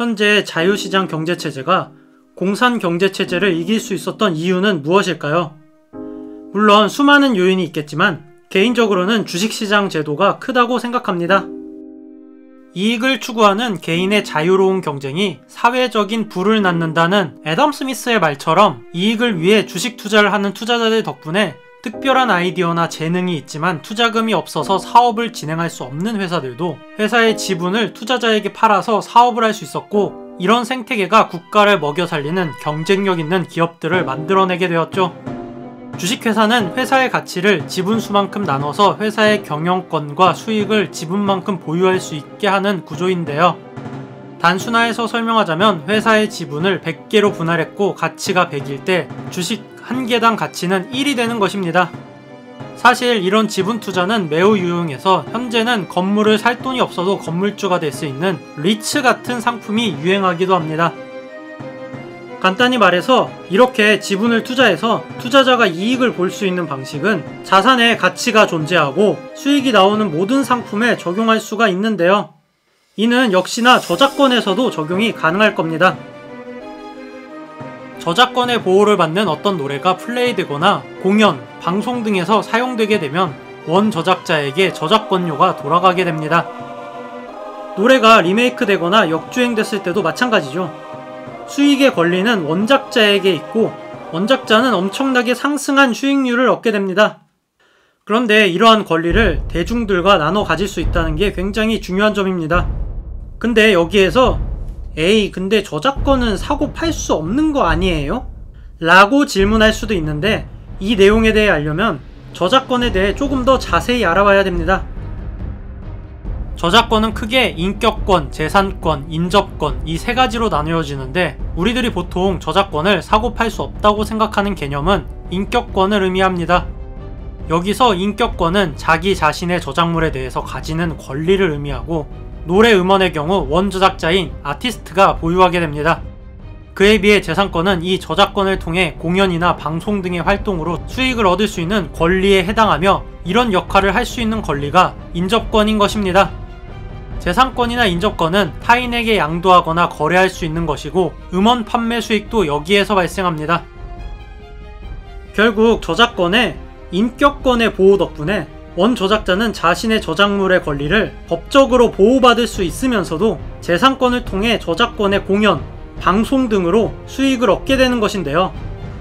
현재 자유시장 경제체제가 공산 경제체제를 이길 수 있었던 이유는 무엇일까요? 물론 수많은 요인이 있겠지만 개인적으로는 주식시장 제도가 크다고 생각합니다. 이익을 추구하는 개인의 자유로운 경쟁이 사회적인 부를 낳는다는 애덤 스미스의 말처럼 이익을 위해 주식 투자를 하는 투자자들 덕분에 특별한 아이디어나 재능이 있지만 투자금이 없어서 사업을 진행할 수 없는 회사들도 회사의 지분을 투자자에게 팔아서 사업을 할 수 있었고 이런 생태계가 국가를 먹여 살리는 경쟁력 있는 기업들을 만들어내게 되었죠. 주식회사는 회사의 가치를 지분수만큼 나눠서 회사의 경영권과 수익을 지분만큼 보유할 수 있게 하는 구조인데요. 단순화해서 설명하자면 회사의 지분을 100개로 분할했고 가치가 100일 때 주식 한 개당 가치는 1이 되는 것입니다. 사실 이런 지분 투자는 매우 유용해서 현재는 건물을 살 돈이 없어도 건물주가 될 수 있는 리츠 같은 상품이 유행하기도 합니다. 간단히 말해서 이렇게 지분을 투자해서 투자자가 이익을 볼 수 있는 방식은 자산의 가치가 존재하고 수익이 나오는 모든 상품에 적용할 수가 있는데요. 이는 역시나 저작권에서도 적용이 가능할 겁니다. 저작권의 보호를 받는 어떤 노래가 플레이되거나 공연, 방송 등에서 사용되게 되면 원 저작자에게 저작권료가 돌아가게 됩니다. 노래가 리메이크 되거나 역주행됐을 때도 마찬가지죠. 수익의 권리는 원작자에게 있고 원작자는 엄청나게 상승한 수익률을 얻게 됩니다. 그런데 이러한 권리를 대중들과 나눠 가질 수 있다는 게 굉장히 중요한 점입니다. 근데 여기에서 에이, 근데 저작권은 사고 팔 수 없는 거 아니에요? 라고 질문할 수도 있는데 이 내용에 대해 알려면 저작권에 대해 조금 더 자세히 알아봐야 됩니다. 저작권은 크게 인격권, 재산권, 인접권 이 세 가지로 나누어지는데 우리들이 보통 저작권을 사고 팔 수 없다고 생각하는 개념은 인격권을 의미합니다. 여기서 인격권은 자기 자신의 저작물에 대해서 가지는 권리를 의미하고 노래 음원의 경우 원저작자인 아티스트가 보유하게 됩니다. 그에 비해 재산권은 이 저작권을 통해 공연이나 방송 등의 활동으로 수익을 얻을 수 있는 권리에 해당하며 이런 역할을 할 수 있는 권리가 인접권인 것입니다. 재산권이나 인접권은 타인에게 양도하거나 거래할 수 있는 것이고 음원 판매 수익도 여기에서 발생합니다. 결국 저작권의 인격권의 보호 덕분에 원 저작자는 자신의 저작물의 권리를 법적으로 보호받을 수 있으면서도 재산권을 통해 저작권의 공연, 방송 등으로 수익을 얻게 되는 것인데요.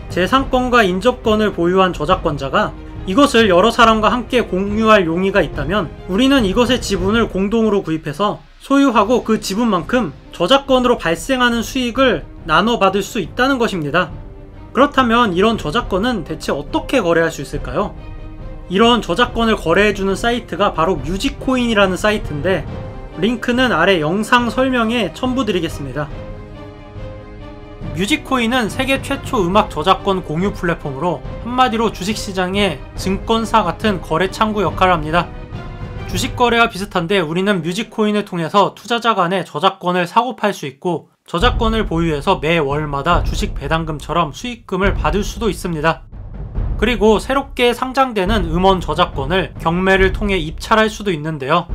재산권과 인접권을 보유한 저작권자가 이것을 여러 사람과 함께 공유할 용의가 있다면 우리는 이것의 지분을 공동으로 구입해서 소유하고 그 지분만큼 저작권으로 발생하는 수익을 나눠 받을 수 있다는 것입니다. 그렇다면 이런 저작권은 대체 어떻게 거래할 수 있을까요? 이런 저작권을 거래해주는 사이트가 바로 뮤직코인이라는 사이트인데 링크는 아래 영상 설명에 첨부드리겠습니다. 뮤직코인은 세계 최초 음악 저작권 공유 플랫폼으로 한마디로 주식시장의 증권사 같은 거래 창구 역할을 합니다. 주식 거래와 비슷한데 우리는 뮤직코인을 통해서 투자자 간의 저작권을 사고 팔 수 있고 저작권을 보유해서 매 월마다 주식 배당금처럼 수익금을 받을 수도 있습니다. 그리고 새롭게 상장되는 음원 저작권을 경매를 통해 입찰할 수도 있는데요.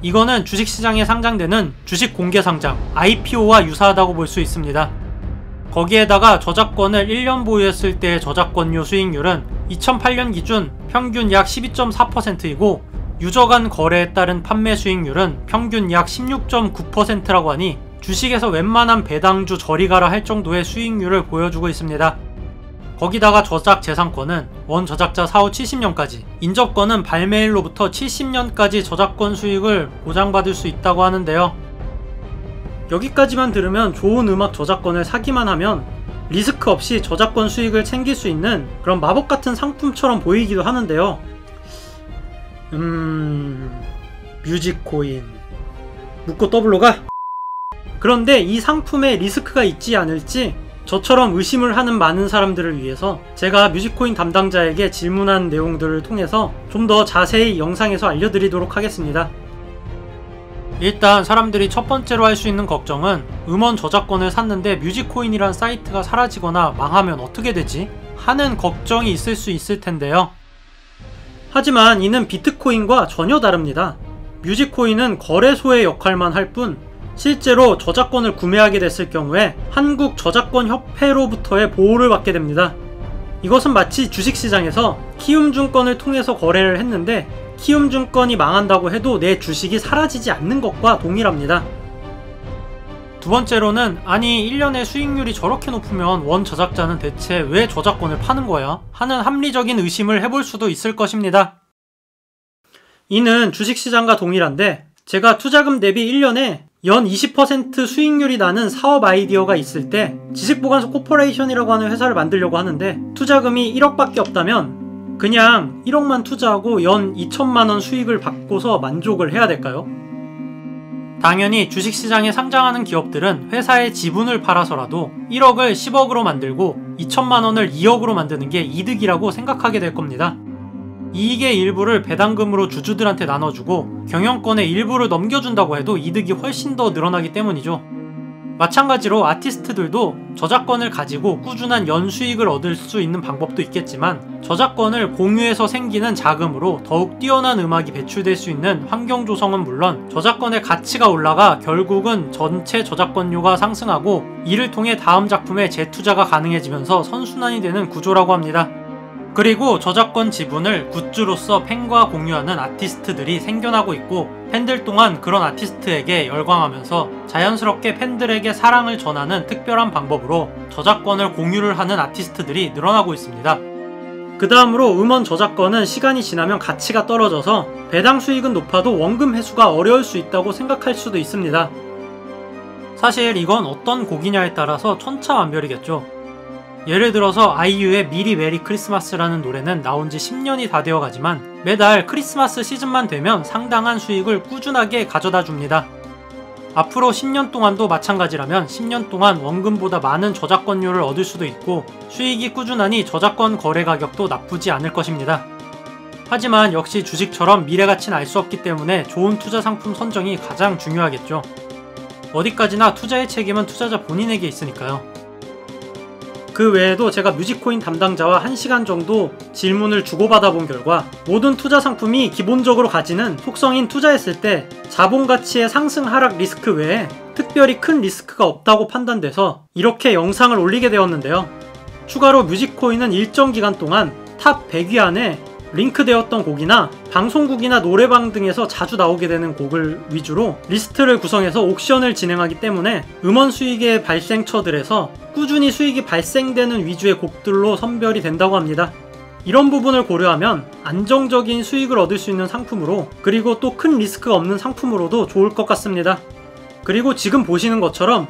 이거는 주식시장에 상장되는 주식 공개 상장, IPO와 유사하다고 볼 수 있습니다. 거기에다가 저작권을 1년 보유했을 때의 저작권료 수익률은 2008년 기준 평균 약 12.4%이고 유저 간 거래에 따른 판매 수익률은 평균 약 16.9%라고 하니 주식에서 웬만한 배당주 저리 가라 할 정도의 수익률을 보여주고 있습니다. 거기다가 저작 재산권은 원 저작자 사후 70년까지, 인접권은 발매일로부터 70년까지 저작권 수익을 보장받을 수 있다고 하는데요. 여기까지만 들으면 좋은 음악 저작권을 사기만 하면 리스크 없이 저작권 수익을 챙길 수 있는 그런 마법 같은 상품처럼 보이기도 하는데요. 음, 뮤직코인. 묻고 더블로 가? 그런데 이 상품에 리스크가 있지 않을지 저처럼 의심을 하는 많은 사람들을 위해서 제가 뮤직코인 담당자에게 질문한 내용들을 통해서 좀 더 자세히 영상에서 알려드리도록 하겠습니다. 일단 사람들이 첫 번째로 할 수 있는 걱정은 음원 저작권을 샀는데 뮤직코인이란 사이트가 사라지거나 망하면 어떻게 되지? 하는 걱정이 있을 수 있을 텐데요. 하지만 이는 비트코인과 전혀 다릅니다. 뮤직코인은 거래소의 역할만 할 뿐 실제로 저작권을 구매하게 됐을 경우에 한국 저작권 협회로부터의 보호를 받게 됩니다. 이것은 마치 주식시장에서 키움증권을 통해서 거래를 했는데 키움증권이 망한다고 해도 내 주식이 사라지지 않는 것과 동일합니다. 두 번째로는 아니 1년에 수익률이 저렇게 높으면 원 저작자는 대체 왜 저작권을 파는 거야? 하는 합리적인 의심을 해볼 수도 있을 것입니다. 이는 주식시장과 동일한데 제가 투자금 대비 1년에 연 20% 수익률이 나는 사업 아이디어가 있을 때 지식보관소 코퍼레이션이라고 하는 회사를 만들려고 하는데 투자금이 1억밖에 없다면 그냥 1억만 투자하고 연 2천만원 수익을 받고서 만족을 해야 될까요? 당연히 주식시장에 상장하는 기업들은 회사의 지분을 팔아서라도 1억을 10억으로 만들고 2천만원을 2억으로 만드는 게 이득이라고 생각하게 될 겁니다. 이익의 일부를 배당금으로 주주들한테 나눠주고 경영권의 일부를 넘겨준다고 해도 이득이 훨씬 더 늘어나기 때문이죠. 마찬가지로 아티스트들도 저작권을 가지고 꾸준한 연수익을 얻을 수 있는 방법도 있겠지만 저작권을 공유해서 생기는 자금으로 더욱 뛰어난 음악이 배출될 수 있는 환경 조성은 물론 저작권의 가치가 올라가 결국은 전체 저작권료가 상승하고 이를 통해 다음 작품에 재투자가 가능해지면서 선순환이 되는 구조라고 합니다. 그리고 저작권 지분을 굿즈로서 팬과 공유하는 아티스트들이 생겨나고 있고 팬들 또한 그런 아티스트에게 열광하면서 자연스럽게 팬들에게 사랑을 전하는 특별한 방법으로 저작권을 공유를 하는 아티스트들이 늘어나고 있습니다. 그 다음으로 음원 저작권은 시간이 지나면 가치가 떨어져서 배당 수익은 높아도 원금 회수가 어려울 수 있다고 생각할 수도 있습니다. 사실 이건 어떤 곡이냐에 따라서 천차만별이겠죠. 예를 들어서 아이유의 미리 메리 크리스마스라는 노래는 나온 지 10년이 다 되어 가지만 매달 크리스마스 시즌만 되면 상당한 수익을 꾸준하게 가져다 줍니다. 앞으로 10년 동안도 마찬가지라면 10년 동안 원금보다 많은 저작권료를 얻을 수도 있고 수익이 꾸준하니 저작권 거래 가격도 나쁘지 않을 것입니다. 하지만 역시 주식처럼 미래 가치는 알 수 없기 때문에 좋은 투자 상품 선정이 가장 중요하겠죠. 어디까지나 투자의 책임은 투자자 본인에게 있으니까요. 그 외에도 제가 뮤직코인 담당자와 1시간 정도 질문을 주고받아 본 결과 모든 투자 상품이 기본적으로 가지는 속성인 투자했을 때 자본 가치의 상승 하락 리스크 외에 특별히 큰 리스크가 없다고 판단돼서 이렇게 영상을 올리게 되었는데요. 추가로 뮤직코인은 일정 기간 동안 탑 100위 안에 랭크되었던 곡이나 방송국이나 노래방 등에서 자주 나오게 되는 곡을 위주로 리스트를 구성해서 옥션을 진행하기 때문에 음원 수익의 발생처들에서 꾸준히 수익이 발생되는 위주의 곡들로 선별이 된다고 합니다. 이런 부분을 고려하면 안정적인 수익을 얻을 수 있는 상품으로 그리고 또 큰 리스크가 없는 상품으로도 좋을 것 같습니다. 그리고 지금 보시는 것처럼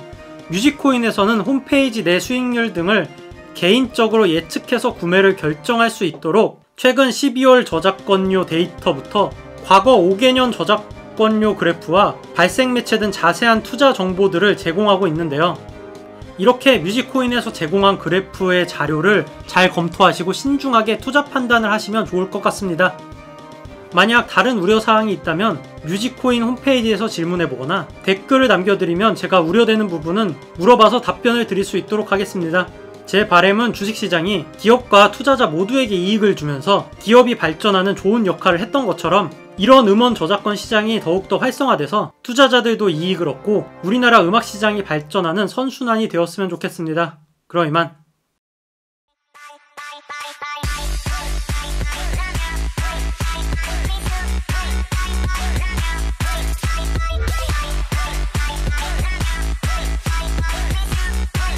뮤직코인에서는 홈페이지 내 수익률 등을 개인적으로 예측해서 구매를 결정할 수 있도록 최근 12월 저작권료 데이터부터 과거 5개년 저작권료 그래프와 발생 매체 등 자세한 투자 정보들을 제공하고 있는데요. 이렇게 뮤직코인에서 제공한 그래프의 자료를 잘 검토하시고 신중하게 투자 판단을 하시면 좋을 것 같습니다. 만약 다른 우려사항이 있다면 뮤직코인 홈페이지에서 질문해보거나 댓글을 남겨드리면 제가 우려되는 부분은 물어봐서 답변을 드릴 수 있도록 하겠습니다. 제 바램은 주식시장이 기업과 투자자 모두에게 이익을 주면서 기업이 발전하는 좋은 역할을 했던 것처럼 이런 음원 저작권 시장이 더욱더 활성화돼서 투자자들도 이익을 얻고 우리나라 음악 시장이 발전하는 선순환이 되었으면 좋겠습니다. 그럼 이만.